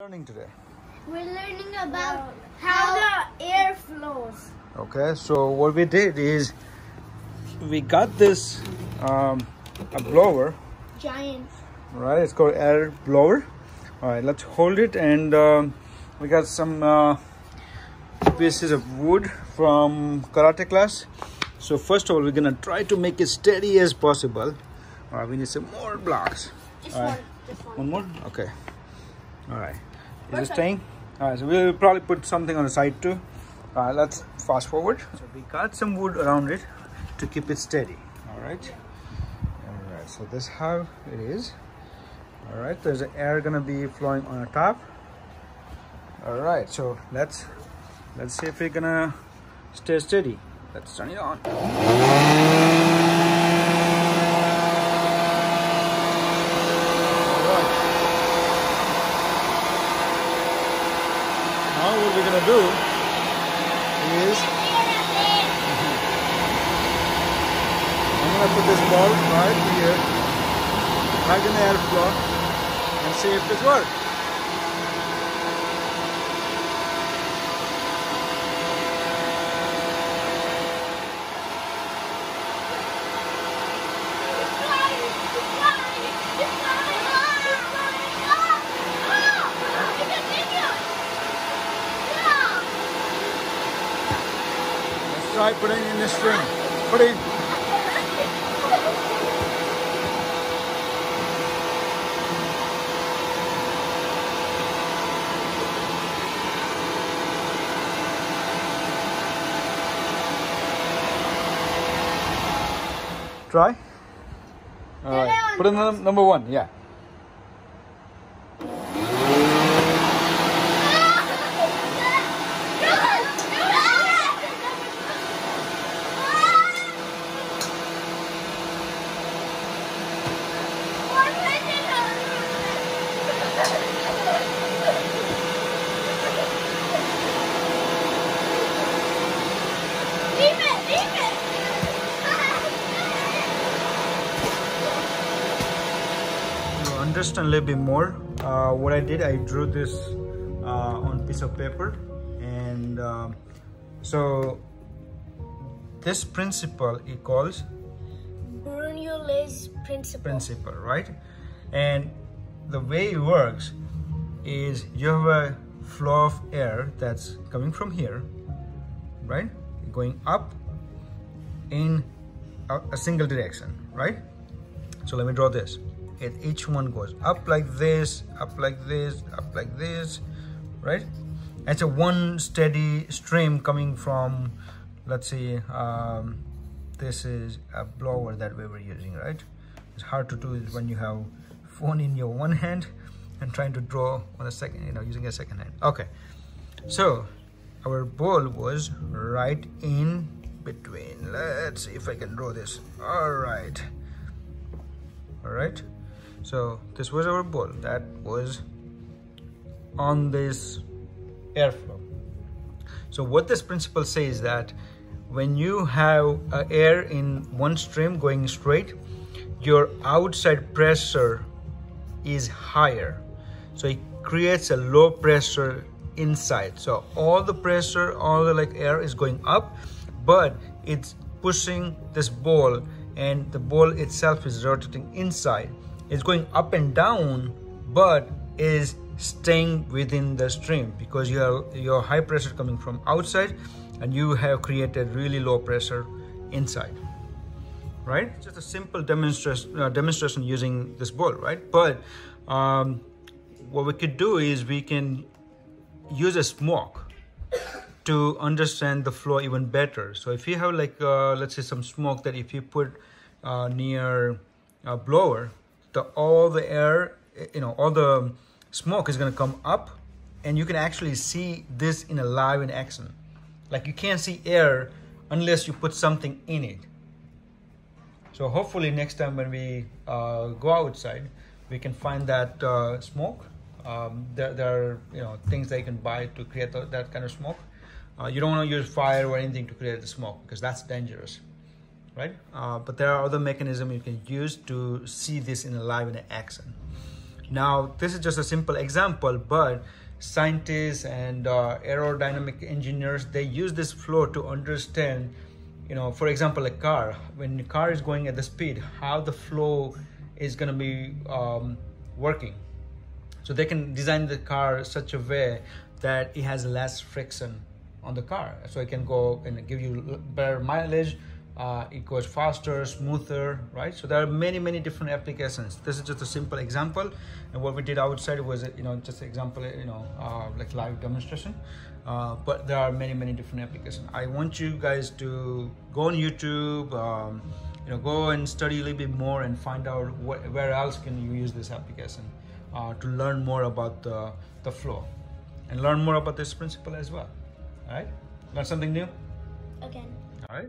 learning today? We're learning about how the air flows. Okay, so what we did is we got this um, a blower, Giant. right? It's called air blower. All right, let's hold it, and um, we got some uh, pieces of wood from karate class. So first of all, we're gonna try to make it steady as possible. All right, we need some more blocks. Just All right. one. Just one. One more? Okay. All right. Is it Perfect. staying? All right, so we'll probably put something on the side too. All right, let's fast forward. So we cut some wood around it to keep it steady. All right. All right, so this how it is. All right, there's air gonna be flowing on the top. All right, so let's let's see if we're gonna stay steady. Let's turn it on. All right. We're gonna do is I'm gonna put this ball right here, right in the airflow, and see if it works. Let's try putting in the string. Put it. Try. All right. Put in the number one. Yeah. Leave it, leave it. A little bit more. Uh, what I did I drew this uh, on piece of paper and um, so this principle it calls Bernoulli's principle. principle right? And the way it works is you have a flow of air that's coming from here right? Going up in a, a single direction right? So let me draw this it each one goes up like this up like this up like this right? It's a one steady stream coming from let's see um, this is a blower that we were using right? It's hard to do is when you have phone in your one hand and trying to draw on the second you know using a second hand. Okay. So our ball was right in between. Let's see if i can draw this. All right. All right so this was our ball that was on this airflow. So what this principle says that when you have uh, air in one stream going straight your outside pressure is higher. So it creates a low pressure inside. So all the pressure all the like air is going up but it's pushing this ball and the ball itself is rotating inside it's going up and down but is staying within the stream because you have your high pressure coming from outside and you have created really low pressure inside right? Just a simple demonstration uh, demonstration using this ball right? But um, what we could do is we can use a smoke to understand the flow even better. So if you have like uh, let's say some smoke that if you put uh, near a blower the all the air you know all the smoke is going to come up and you can actually see this in a live in action. Like you can't see air unless you put something in it. So hopefully next time when we uh, go outside we can find that uh, smoke. Um, there, there are you know things that you can buy to create that kind of smoke. Uh, you don't want to use fire or anything to create the smoke because that's dangerous right uh, but there are other mechanisms you can use to see this in a live in action Now, this is just a simple example, but scientists and uh, aerodynamic engineers, they use this flow to understand, you know, for example, a car, when the car is going at the speed, how the flow is going to be um, working. So they can design the car such a way that it has less friction on the car. So it can go and give you better mileage, uh, it goes faster, smoother, right? So there are many, many different applications. This is just a simple example. And what we did outside was, you know, just example, you know, uh, like live demonstration. Uh, but there are many, many different applications. I want you guys to go on YouTube, um, you know, go and study a little bit more and find out what, where else can you use this application uh, to learn more about the, the flow and learn more about this principle as well. All right? Learn something new? Again. All right.